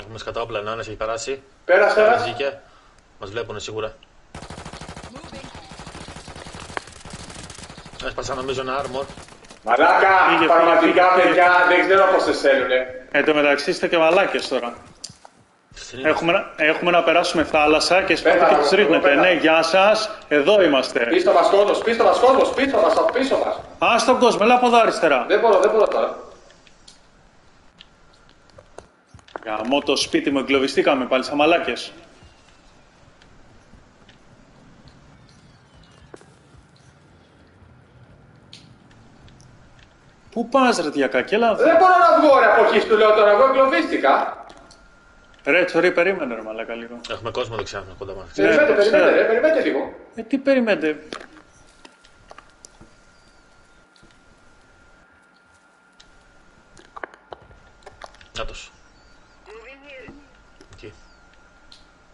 Έχουμε σκατά όπλα, ένας έχει περάσει. Πέρασε Ένας ένας. βγήκε. Μας βλέπουν σίγουρα. Έσπασα νομίζω ένα armor. Μαλάκα, Φύγε, πραγματικά φύγε, φύγε. παιδιά δεν ξέρω πώς σε στέλνουνε. Εν τω μεταξύ είστε και μαλάκες τώρα. Τι είναι Έχουμε, να- έχουμε να περάσουμε θάλασσα και σπάτε Πέθανα, και τους ρίχνετε. πέθανα. Ναι, γεια σας, εδώ είμαστε. Πίσω μας κόσμος, πίσω μας κόσμος, πίσω μας, από πίσω μας. Α, στον κόσμο, έλα από εδώ αριστερά. Δεν μπορώ, δεν μπορώ τώρα. Γαμώ το σπίτι μου, εγκλωβιστήκαμε πάλι σαν μαλάκες. Πού πας ρε διακακέλα, Δεν μπορώ να βγω ρε από εκεί σου λέω τώρα, εγώ εγκλωβίστηκα. ρε τσορί περίμενε ρε μαλάκα λίγο. Έχουμε κόσμο δεξιά κοντά μας. Περιμένετε, το περιμένετε ξέρω. ρε, περιμένετε λίγο. Ε, τι περιμένετε; Νάτος. Εκεί.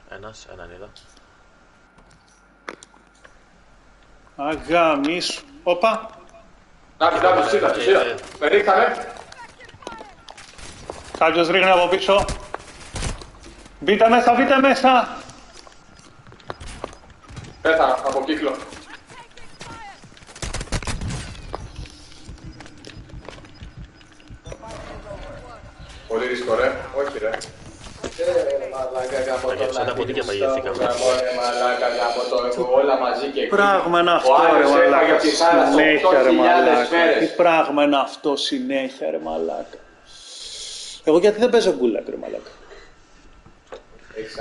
Ένας, έναν είδα. Αγαμίσου. Όπα. Να κοιτά, τους είδα, τους είδα. Με ρίξανε. Κάποιος ρίχνει από πίσω. Μπείτε μέσα, μπείτε μέσα. Πέθανα από κύκλο. Πολύ δύσκολο, ρε. Όχι, ρε. Πράγμα είναι αυτό, ρε μαλάκα. Συνέχεια, ρε μαλάκα. Τι πράγμα αυτό, συνέχεια, ρε. Εγώ γιατί δεν παίζω γκούλακ, ρε μαλάκα. Έχεις.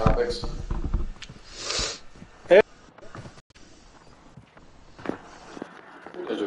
Παίζω